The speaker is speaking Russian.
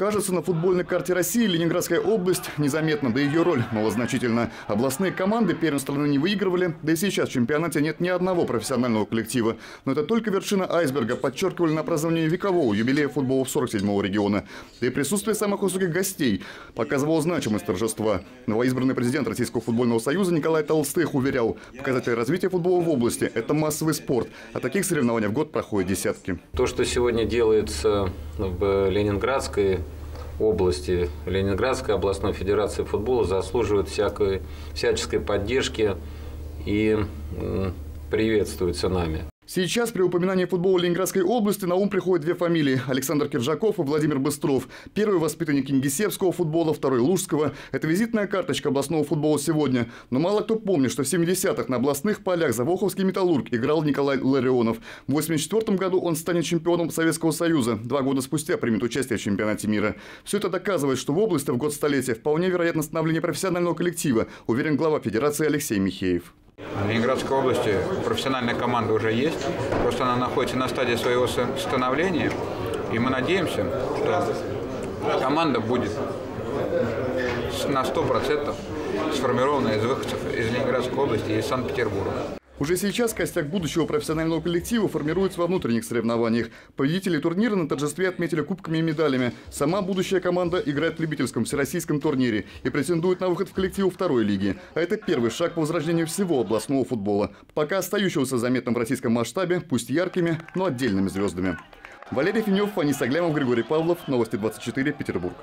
Кажется, на футбольной карте России Ленинградская область незаметна, да и ее роль малозначительна. Областные команды первенство страны не выигрывали, да и сейчас в чемпионате нет ни одного профессионального коллектива. Но это только вершина айсберга, подчеркивали на праздновании векового юбилея футбола 47-го региона. Да и присутствие самых высоких гостей показывало значимость торжества. Новоизбранный президент Российского футбольного союза Николай Толстых уверял, показатели развития футбола в области – это массовый спорт, а таких соревнований в год проходят десятки. То, что сегодня делается в Ленинградской области, Ленинградской областной федерации футбола заслуживает всякой, всяческой поддержки и приветствуется нами. Сейчас при упоминании футбола Ленинградской области на ум приходят две фамилии – Александр Киржаков и Владимир Быстров. Первый воспитанник Кингисеппского футбола, второй – Лужского. Это визитная карточка областного футбола сегодня. Но мало кто помнит, что в 70-х на областных полях за Волховский «Металлург» играл Николай Ларионов. В 84 году он станет чемпионом Советского Союза. Два года спустя примет участие в чемпионате мира. Все это доказывает, что в области в год столетия вполне вероятно становление профессионального коллектива, уверен глава Федерации Алексей Михеев. В Ленинградской области профессиональная команда уже есть, просто она находится на стадии своего становления, и мы надеемся, что команда будет на 100% сформирована из выходцев из Ленинградской области и из Санкт-Петербурга. Уже сейчас костяк будущего профессионального коллектива формируется во внутренних соревнованиях. Победители турнира на торжестве отметили кубками и медалями. Сама будущая команда играет в любительском всероссийском турнире и претендует на выход в коллективу второй лиги. А это первый шаг по возрождению всего областного футбола. Пока остающегося заметным в российском масштабе, пусть яркими, но отдельными звездами. Валерий Финев, Фанис Аглямов, Григорий Павлов. Новости 24, Петербург.